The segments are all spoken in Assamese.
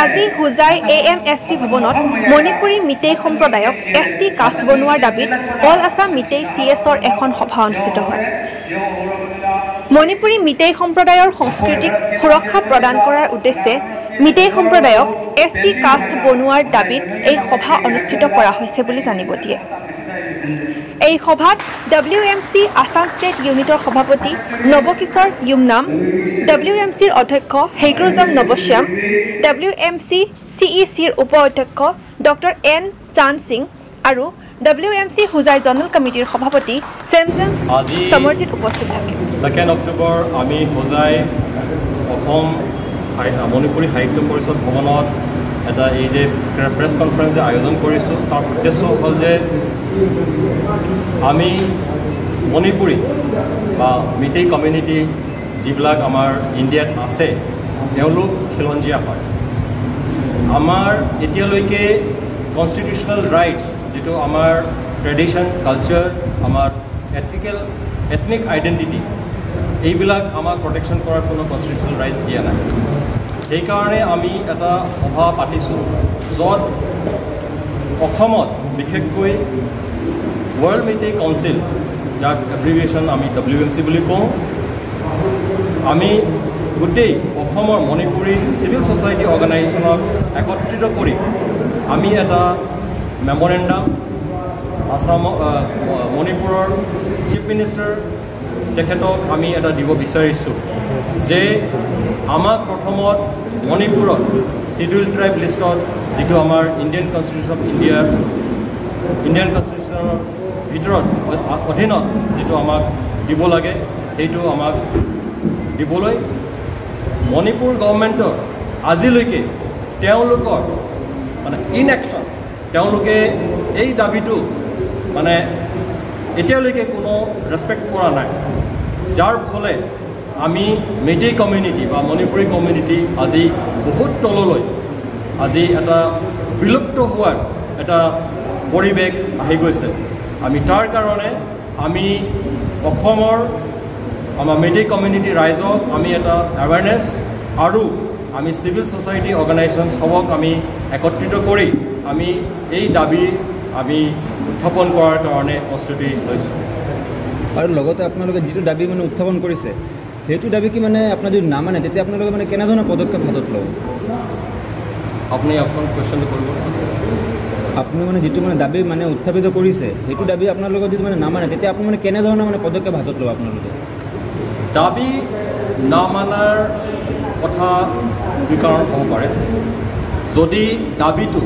আজি Hojai A M S P ভৱনত মণিপুৰী মিতেই সম্প্ৰদায়ক এছ টি কাষ্ট বনোৱাৰ দাবীত অল আছাম মিতেই চি এছৰ এখন সভা অনুষ্ঠিত হয়। মণিপুৰী মিতেই সম্প্ৰদায়ৰ সংস্কৃতিক সুৰক্ষা প্ৰদান কৰাৰ উদ্দেশ্যে মিতেই সম্প্ৰদায়ক এছ টি কাষ্ট বনোৱাৰ দাবীত এই সভা অনুষ্ঠিত কৰা হৈছে বুলি জানিব দিয়ে। এই সভাত W M C Assam state ইউনিটৰ সভাপতি নৱকিশোৰ য়ুমনাম ডব্লিউ এম চিৰ অধ্যক্ষ Hegrajam Nabashyam W M C C E চিৰ উপ অধ্যক্ষ ডক্টৰ এন চান্দ সিং আৰু W M C Hojai general কমিটিৰ সভাপতি চেমজন আজি সমৰ্জিত উপস্থিত থাকে। ছেকেণ্ড অক্টোবৰ আমি হোজাই অসম মণিপুৰী সাহিত্য পৰিষদ ভৱনত এটা এই যে প্ৰেছ কনফাৰেঞ্চ যে আয়োজন কৰিছোঁ তাৰ উদ্দেশ্য হ'ল যে আমি মণিপুৰী বা মিতেই কমিউনিটি যিবিলাক আমাৰ ইণ্ডিয়াত আছে তেওঁলোক খিলঞ্জীয়া হয়। আমাৰ এতিয়ালৈকে কনষ্টিটিউশ্যনেল ৰাইটছ যিটো আমাৰ ট্ৰেডিশ্যন কালচাৰ আমাৰ এথিকেল এথনিক আইডেণ্টিটি এইবিলাক আমাক প্ৰটেকশ্যন কৰাৰ কোনো কনষ্টিটিউশ্যনেল ৰাইটছ দিয়া নাই। সেইকাৰণে আমি এটা সভা পাতিছোঁ য'ত অসমত বিশেষকৈ ৱৰ্ল্ড মিটেই কাউন্সিল যাক এব্ৰিভিয়েশ্যন আমি ডব্লিউ এম চি বুলি কওঁ আমি গোটেই অসমৰ মণিপুৰী চিভিল ছ'চাইটি অৰ্গেনাইজেশ্যনক একত্ৰিত কৰি আমি এটা মেমৰেণ্ডাম আহ, মণিপুৰৰ চিফ মিনিষ্টাৰ তেখেতক আমি এটা দিব বিচাৰিছোঁ যে আমাক প্ৰথমত মণিপুৰত চিডিউল ট্ৰাইব লিষ্টত যিটো আমাৰ ইণ্ডিয়ান কনষ্টিটিউশ্যন অফ ইণ্ডিয়াৰ ইণ্ডিয়ান কনষ্টিটিউশ্যনৰ ভিতৰত অধীনত যিটো আমাক দিব লাগে সেইটো আমাক দিবলৈ মণিপুৰ গভৰ্ণমেণ্টৰ আজিলৈকে তেওঁলোকৰ মানে ইনএকশ্যন তেওঁলোকে এই দাবীটো মানে এতিয়ালৈকে কোনো ৰেচপেক্ট কৰা নাই। যাৰ ফলে আমি মেইটেই কমিউনিটি বা মণিপুৰী কমিউনিটি আজি বহুত তললৈ আজি এটা বিলুপ্ত হোৱাৰ এটা পৰিৱেশ আহি গৈছে। আমি তাৰ কাৰণে আমি অসমৰ আমাৰ মেডি কমিউনিটি ৰাইজক আমি এটা এৱাৰনেছ আৰু আমি চিভিল ছ'চাইটি অৰ্গেনাইজেশ্যন চবক আমি একত্ৰিত কৰি আমি এই দাবী আমি উত্থাপন কৰাৰ কাৰণে প্ৰস্তুতি লৈছোঁ। আৰু লগতে আপোনালোকে যিটো দাবী মানে উত্থাপন কৰিছে সেইটো দাবী কি মানে আপোনাৰ যদি নামানে তেতিয়া আপোনালোকে মানে কেনেধৰণৰ পদক্ষেপ হাতত ল'ব? আপুনি অকণ কুৱেশ্যনটো কৰিব আপুনি মানে যিটো মানে দাবী মানে উত্থাপিত কৰিছে সেইটো দাবী আপোনালোকে যদি মানে নামানে তেতিয়া আপুনি মানে কেনেধৰণৰ মানে পদক্ষেপ হাতত ল'ব আপোনালোকে? দাবী নামানাৰ কথা দুই কাৰণ হ'ব পাৰে। যদি দাবীটো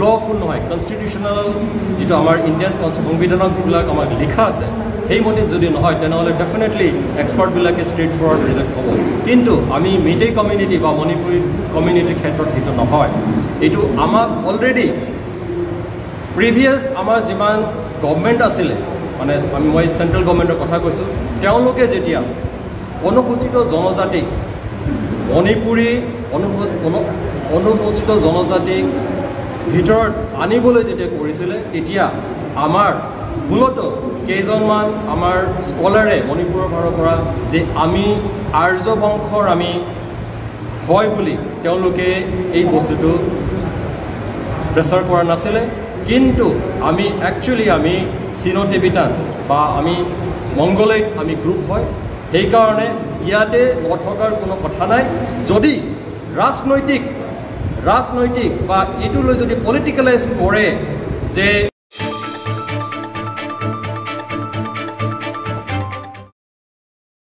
লফুল নহয় কনষ্টিটিউশ্যনেল যিটো আমাৰ ইণ্ডিয়ান সংবিধানত যিবিলাক আমাক লিখা আছে সেইমতে যদি নহয় তেনেহ'লে ডেফিনেটলি এক্সপাৰ্টবিলাকে ষ্ট্ৰেইট ফৰৱাৰ্ড ৰিজেক্ট হ'ব। কিন্তু আমি মিটেই কমিউনিটি বা মণিপুৰী কমিউনিটিৰ ক্ষেত্ৰত সেইটো নহয়। এইটো আমাক অলৰেডি প্ৰিভিয়াছ আমাৰ যিমান গভমেণ্ট আছিলে মানে আমি মই চেণ্ট্ৰেল গভমেণ্টৰ কথা কৈছোঁ তেওঁলোকে যেতিয়া অনুসূচিত জনজাতিক মণিপুৰী অনুসূ- অনু- অনুসূচিত জনজাতিক ভিতৰত আনিবলৈ যেতিয়া কৰিছিলে তেতিয়া আমাৰ ভুলতো কেইজনমান আমাৰ স্কলাৰে মণিপুৰৰ ফালৰ পৰা যে আমি আৰ্য বংশৰ আমি হয় বুলি তেওঁলোকে এই বস্তুটো প্ৰেছাৰ কৰা নাছিলে। কিন্তু আমি একচুৱেলি আমি চিনো টিবিটান বা আমি মংগলৈত আমি গ্ৰুপ হয়। সেইকাৰণে ইয়াতে নথকাৰ কোনো কথা নাই। যদি ৰাজনৈতিক ৰাজনৈতিক বা এইটোলৈ যদি পলিটিকেলাইজ কৰে যে